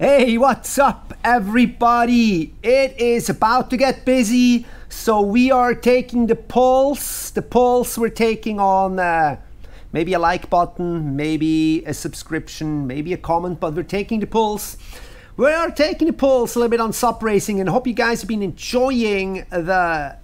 Hey, what's up, everybody? It is about to get busy, so we are taking the pulse. The pulse we're taking on uh, maybe a like button, maybe a subscription, maybe a comment, but we're taking the pulse. We are taking the pulse a little bit on sup racing, and hope you guys have been enjoying the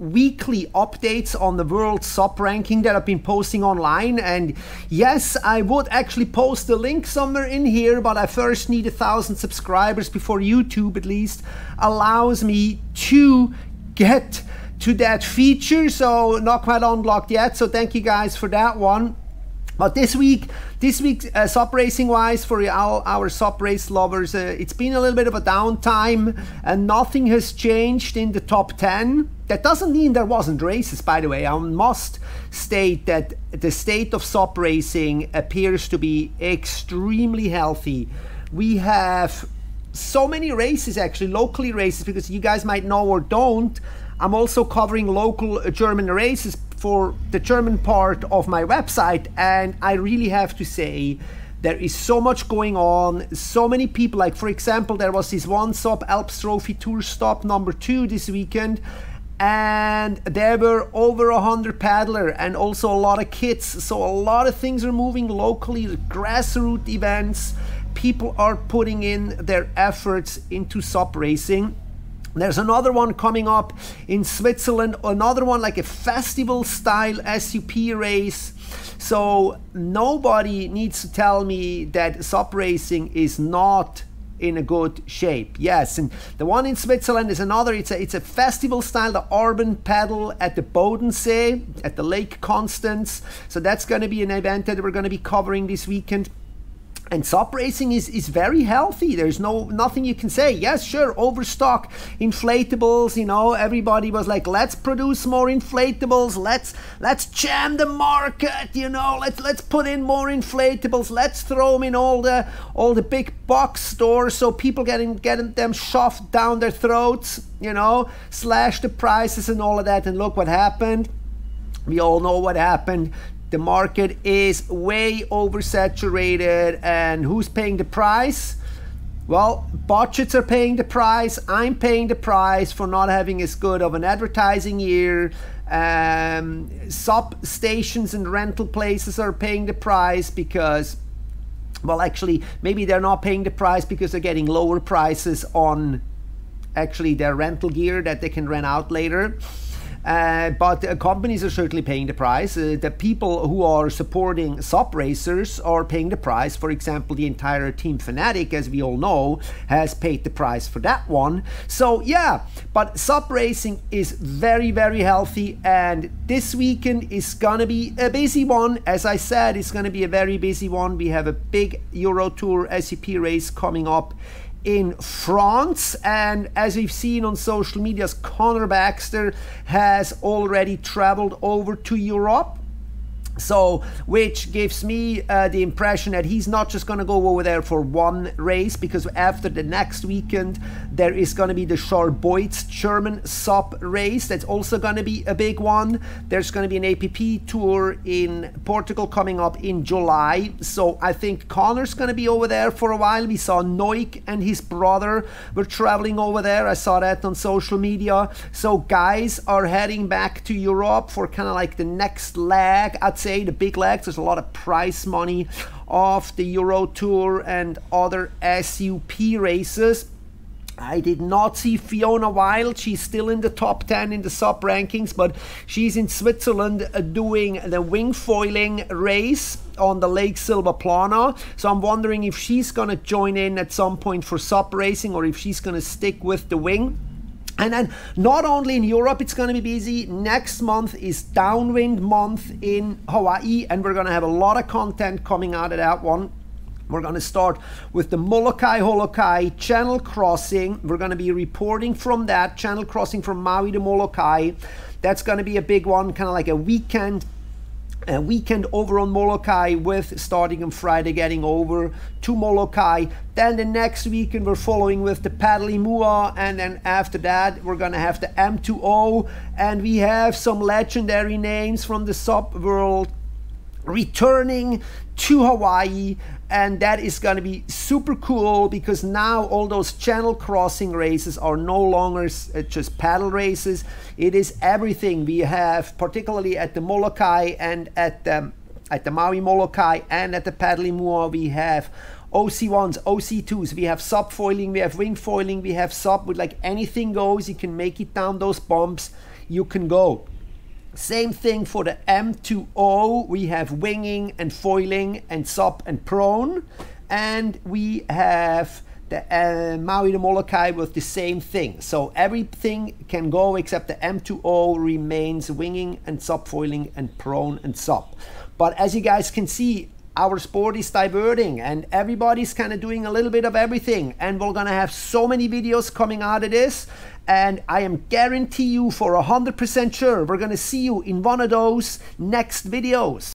weekly updates on the world sup ranking that I've been posting online. And yes, I would actually post the link somewhere in here, but I first need a thousand subscribers before YouTube at least allows me to get to that feature. So not quite unlocked yet. So thank you guys for that one. But this week, this week, uh, sup racing wise, for our, our sup race lovers, uh, it's been a little bit of a downtime and nothing has changed in the top 10. That doesn't mean there wasn't races, by the way. I must state that the state of sup racing appears to be extremely healthy. We have so many races, actually, locally races, because you guys might know or don't. I'm also covering local German races for the German part of my website, and I really have to say, there is so much going on. So many people, like for example, there was this one stop Alps Trophy Tour stop number two this weekend, and there were over a hundred paddler and also a lot of kids. So a lot of things are moving locally, grassroots events. People are putting in their efforts into sup racing there's another one coming up in Switzerland, another one like a festival style SUP race. So nobody needs to tell me that sup racing is not in a good shape. Yes, and the one in Switzerland is another. It's a it's a festival style, the Urban Paddle at the Bodensee at the Lake Constance. So that's going to be an event that we're going to be covering this weekend and sup racing is, is very healthy. There's no nothing you can say. Yes, sure, overstock inflatables. You know, everybody was like, let's produce more inflatables. Let's let's jam the market. You know, let's let's put in more inflatables. Let's throw them in all the all the big box stores so people getting getting them shoved down their throats. You know, slash the prices and all of that. And look what happened. We all know what happened the market is way oversaturated and who's paying the price? Well budgets are paying the price. I'm paying the price for not having as good of an advertising year. Um, SUP stations and rental places are paying the price because well actually maybe they're not paying the price because they're getting lower prices on actually their rental gear that they can rent out later uh, but uh, companies are certainly paying the price. Uh, the people who are supporting sup racers are paying the price. For example, the entire Team Fanatic, as we all know, has paid the price for that one. So yeah, but sup racing is very, very healthy. And this weekend is gonna be a busy one. As I said, it's gonna be a very busy one. We have a big Euro Tour SUP race coming up in France. And as we've seen on social media, Connor Baxter has already traveled over to Europe so, which gives me uh, the impression that he's not just going to go over there for one race, because after the next weekend, there is going to be the Scharbeutz German Sup race. That's also going to be a big one. There's going to be an APP tour in Portugal coming up in July. So, I think Connor's going to be over there for a while. We saw Noic and his brother were traveling over there. I saw that on social media. So, guys are heading back to Europe for kind of like the next leg. I'd say the big legs. There's a lot of prize money off the Euro Tour and other SUP races. I did not see Fiona Wylde. She's still in the top 10 in the sup rankings, but she's in Switzerland uh, doing the wing foiling race on the Lake Silvaplana. So I'm wondering if she's going to join in at some point for sup racing or if she's going to stick with the wing. And then not only in Europe, it's going to be busy. Next month is Downwind Month in Hawaii, and we're going to have a lot of content coming out of that one. We're going to start with the Molokai Holokai channel crossing. We're going to be reporting from that channel crossing from Maui to Molokai. That's going to be a big one, kind of like a weekend a weekend over on Molokai with starting on Friday getting over to Molokai. Then the next weekend we're following with the Paddle Imua and then after that we're gonna have the M2O and we have some legendary names from the SUP world returning to Hawaii and that is going to be super cool because now all those channel crossing races are no longer uh, just paddle races. It is everything. We have particularly at the Molokai and at the, at the Maui Molokai and at the Paddle Imua we have OC1s, OC2s, we have SUP foiling, we have wing foiling, we have SUP with like anything goes, you can make it down those bumps, you can go. Same thing for the M2O. We have winging and foiling and SUP and prone. And we have the uh, Maui to Molokai with the same thing. So everything can go except the M2O remains winging and SUP foiling and prone and SUP. But as you guys can see, our sport is diverting and everybody's kind of doing a little bit of everything and we're gonna have so many videos coming out of this and I am guarantee you for 100% sure we're gonna see you in one of those next videos.